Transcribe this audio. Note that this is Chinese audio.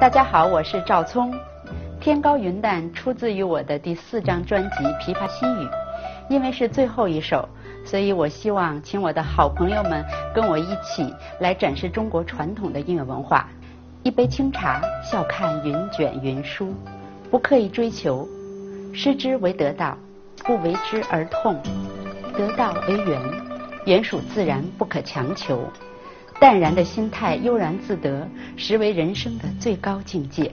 大家好，我是赵聪。天高云淡出自于我的第四张专辑《琵琶心语》，因为是最后一首，所以我希望请我的好朋友们跟我一起来展示中国传统的音乐文化。一杯清茶，笑看云卷云舒，不刻意追求，失之为得到，不为之而痛。得到为缘，缘属自然，不可强求。淡然的心态，悠然自得，实为人生的最高境界。